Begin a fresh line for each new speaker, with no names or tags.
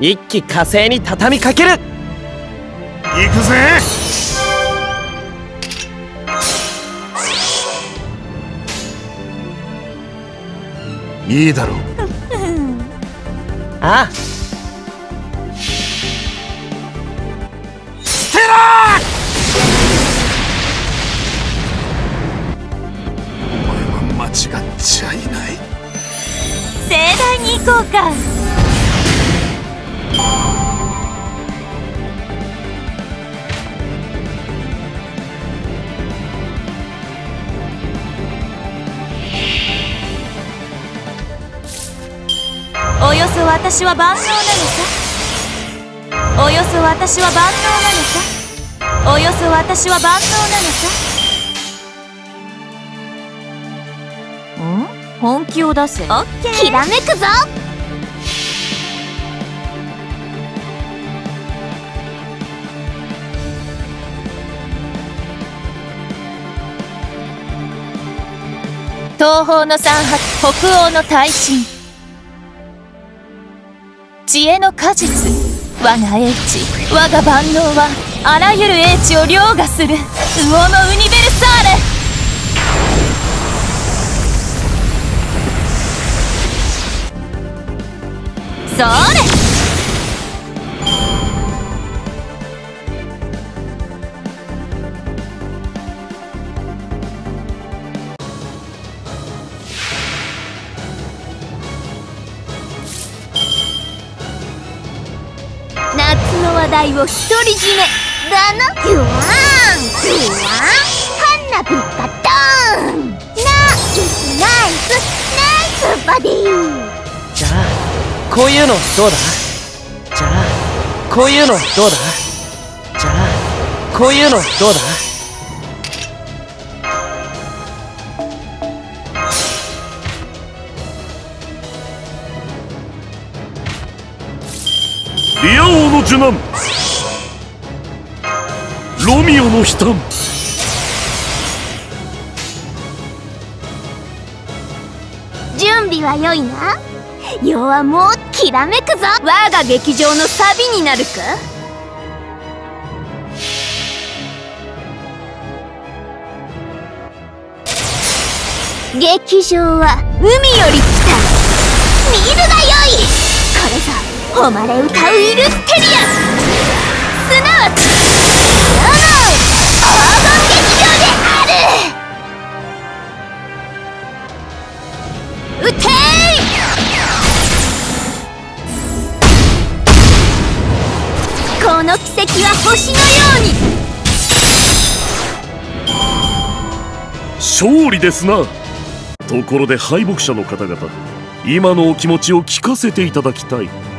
一気火星に畳みかける。行
くぜ。いいだろう。
ああ。
ステラお前は間違っちゃいない。
盛大に行こうかそ私は万能なのさ。およそ私は万能なのさ。およそ私は万能なのさ。ん？本気を出せ。オッケー。
きらめくぞ。
東方の三白北欧の大神知恵の果実。我が英知。我が万能はあらゆる英知を凌駕する。魚のウニベルサーレ。それ
題を独り占め。だなギュワーンギュワーン花火がドーンナイスナイスナイスバディ
じゃあこういうのどうだ？じゃあこういうのどうだ？じゃあこういうのどうだ？
の受難ロミオの悲嘆
準備は良いな。世はもうきらめくぞ。
我が劇場のサビになるか。
劇場は海より来た見るがよい。これぞ。誉れ歌うイルステリアすなわち世の黄金劇場である撃てこの奇跡は星のよ
うに勝利ですな。ところで敗北者の方々今のお気持ちを聞かせていただきたい。